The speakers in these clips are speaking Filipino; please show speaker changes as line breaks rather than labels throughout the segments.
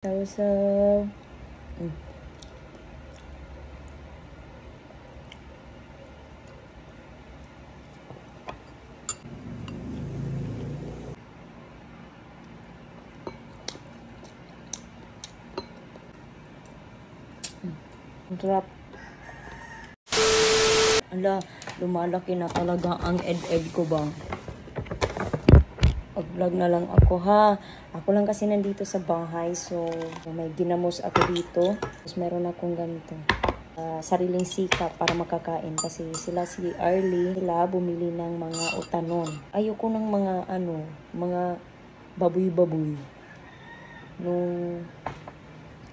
Sausaw. Mm. Mm. Sarap. Ala, lumalaki na talaga ang ed-ed ko ba? Mag-vlog na lang ako ha. Ako lang kasi nandito sa bahay so may ginamos ako dito. Tapos meron akong ganito. ah, sariling sikap para makakain kasi sila si Arlie sila bumili ng mga utanon. Ayoko ng mga ano, mga baboy-baboy. Nung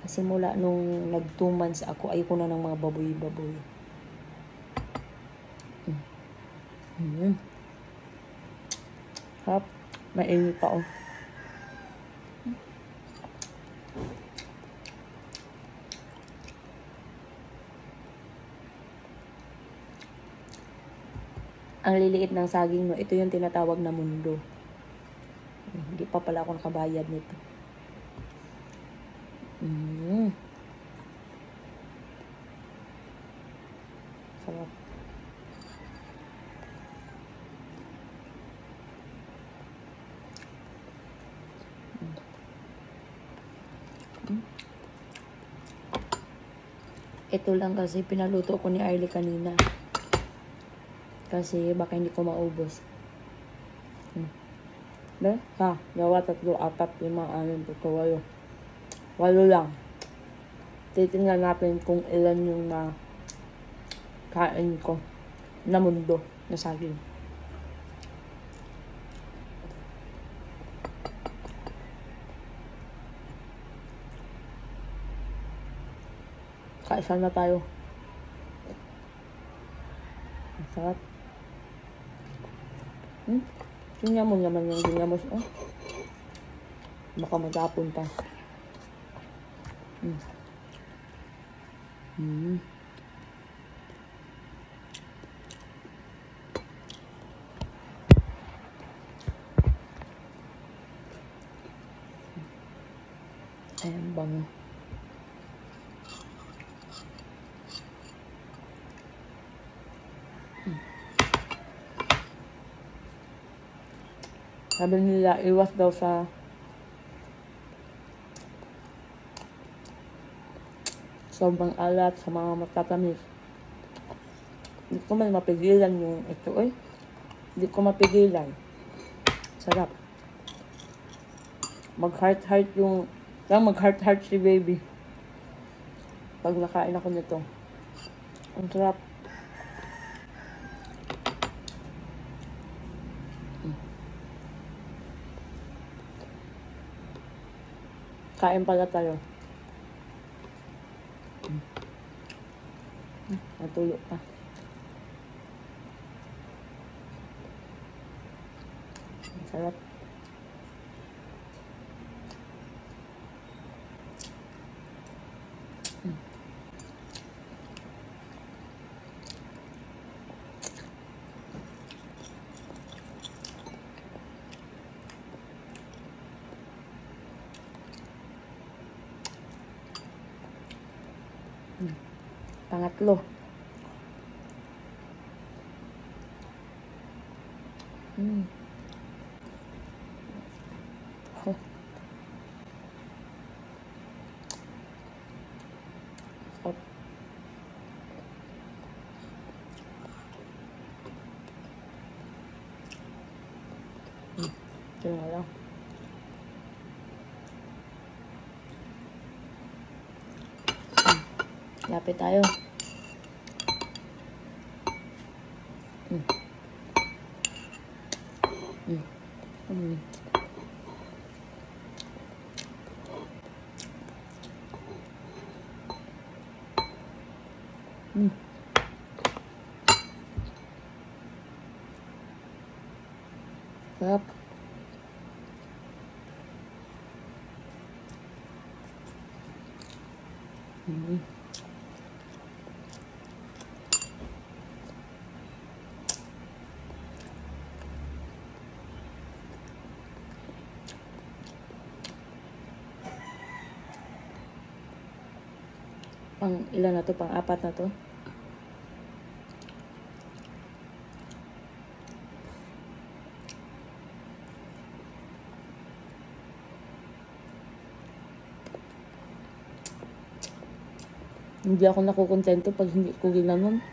simula nung nag 2 months ako, ayoko na ng mga baboy-baboy. Mm. Mm. Hap. Mainit pa oh. Ang liliit ng saging no, ito yung tinatawag na mundo. Hindi pa pala ako nakabayad nito. Mm. Sarap. Ito lang kasi pinaluto ko ni Arlie kanina. Kasi baka hindi ko maubos. Hmm. Ba? Ha? Gawa tatlo, apat, lima, anim, pito, walo. Walo lang. Titingnan natin kung ilan yung na kain ko na mundo na saging. Kaisa na tayo. Ang sarap. Hmm? Tingnan mo naman yung ginamos. Oh. Baka matapon pa. Hmm. Hmm. Ay, ang bango. Sabi nila, iwas daw sa sobrang alat sa mga matatamis. Hindi ko man mapigilan yung ito eh. Hindi ko mapigilan. Sarap. Mag-heart-heart yung... Lang mag-heart-heart si baby. Pag nakain ako nito. Ang sarap. Kain pala tayo. Natulog pa. Sarap. Pangatlo. Mm. Huh. Sarap. Mm. Ito na lang. Lapit tayo. Mm. Mm. Mm. Mm. Sarap. Mm. Pang ilan na to? Pang apat na to? Hindi ako nakukontento pag hindi ko ginanon.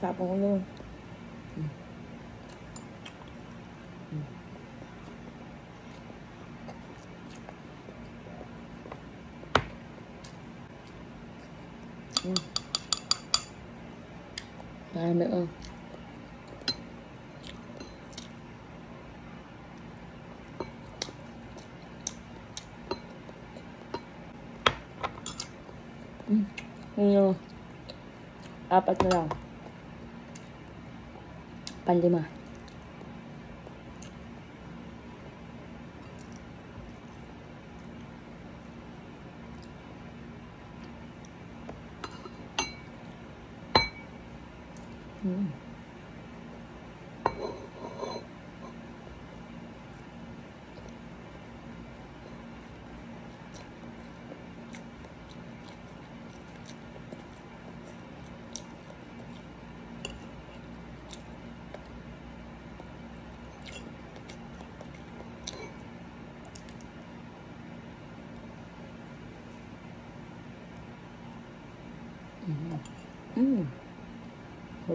vào bún luôn Và nữa Ừ. Ừ. À, bắt đầu. panjang mah.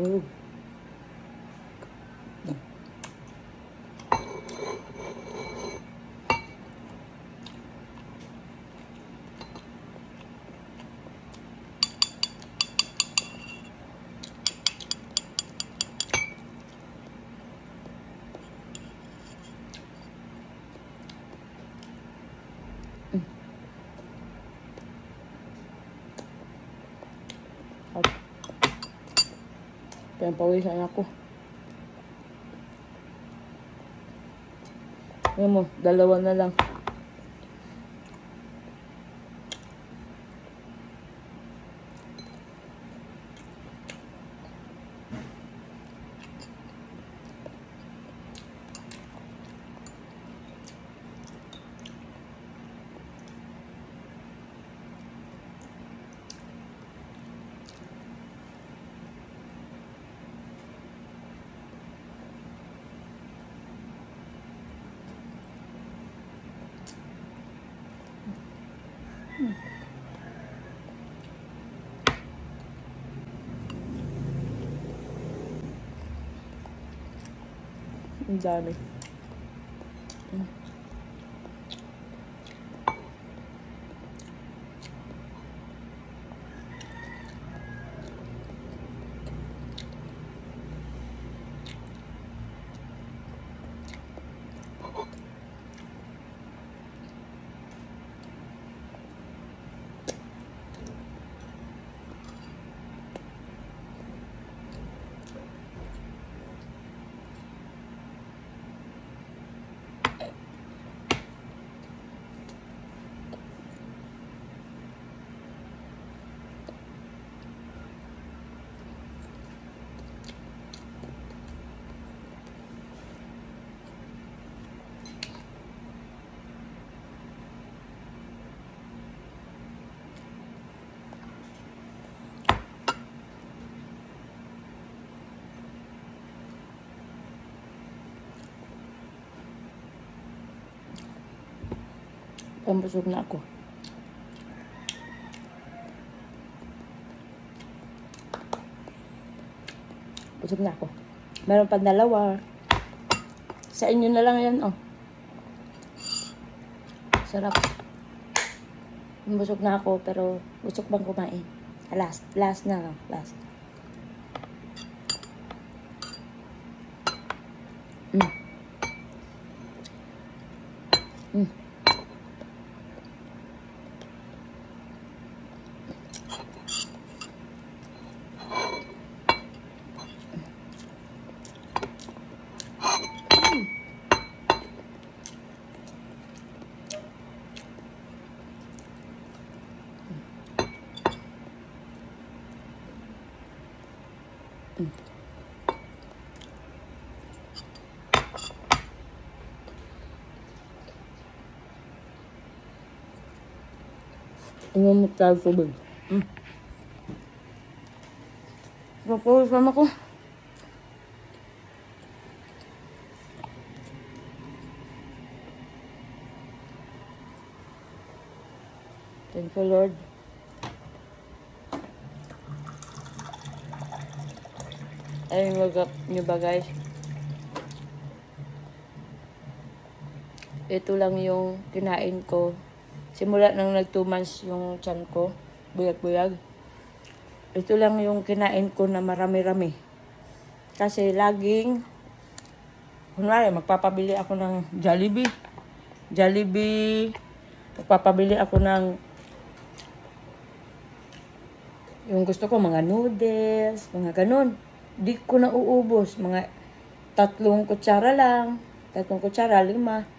Oh. Pinapawisan ako. Ayan mo, dalawa na lang. Dami. Pambusog na ako. Busog na ako. Meron pa dalawa. Sa inyo na lang yan, oh. Sarap. Busog na ako, pero busog bang kumain? Last, last na lang, last. Mm. Mm. Umamot tayo tubig. Mm. Papawas mama ko. Thank you, Lord. Ayun, wag up nyo ba guys? Ito lang yung kinain ko. Simula nang nag 2 months yung tiyan ko. Buyag-buyag. Ito lang yung kinain ko na marami-rami. Kasi laging, kunwari, magpapabili ako ng Jollibee. Jollibee. Magpapabili ako ng yung gusto ko, mga noodles, mga ganun. Di ko na uubos. Mga tatlong kutsara lang. Tatlong kutsara, lima.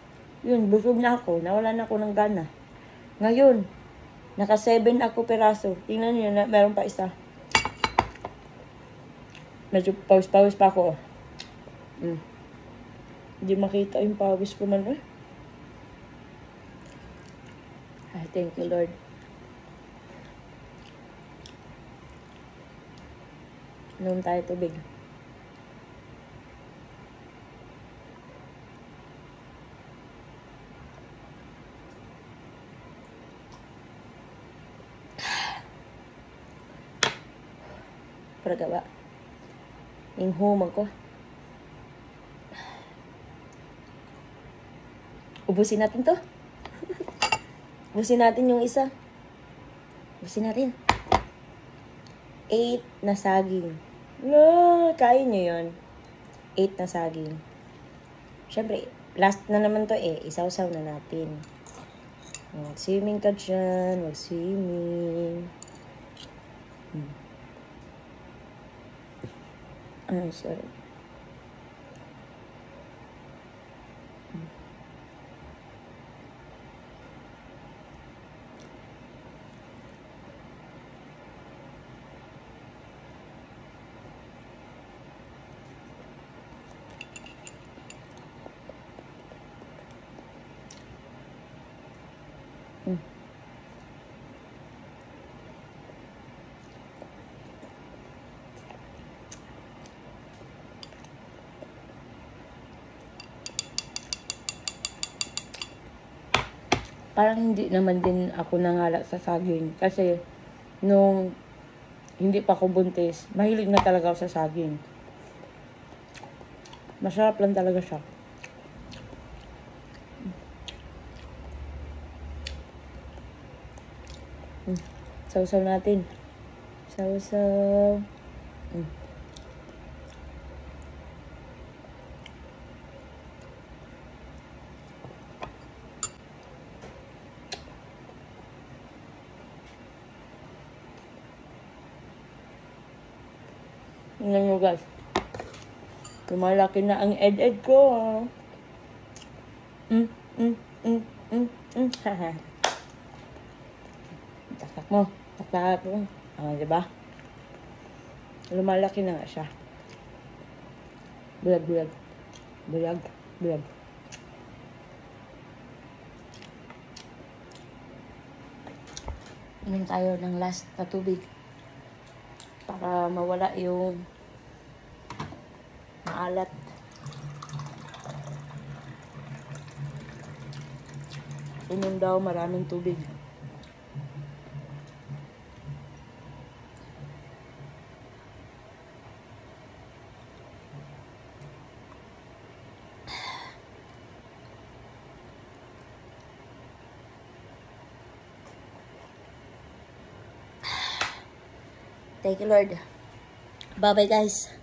Yun, busog na ako. Nawala na ako ng gana. Ngayon, naka 7 ako peraso. Tingnan niyo na, meron pa isa. Medyo pawis-pawis pa ako. Mm. Hindi makita yung pawis ko man eh. Ay, thank you, Lord. Inom tayo tubig. Para gawa. Yung home ko. Ubusin natin to. Ubusin natin yung isa. Ubusin natin. Eight na saging. No, kain nyo yun. Eight na saging. Siyempre, last na naman to eh. Isaw-saw na natin. Mag-swimming ka dyan. Mag-swimming. Hmm. Ay, sorry. Parang hindi naman din ako nangala sa saging. Kasi, nung hindi pa ako buntis, mahilig na talaga ako sa saging. Masarap lang talaga siya. Mm. Sausaw natin. Sausaw. Mm. Tingnan nyo guys. Lumalaki na ang ed-ed ko. Mm, mm, mm, mm, mm. Taktak mo. Taktak mo. Ah, diba? Lumalaki na nga siya. Buyag, buyag. Buyag, buyag. Inom tayo ng last na tubig para mawala yung maalat. Inom daw maraming tubig. Thank you, Lord. Bye-bye, guys.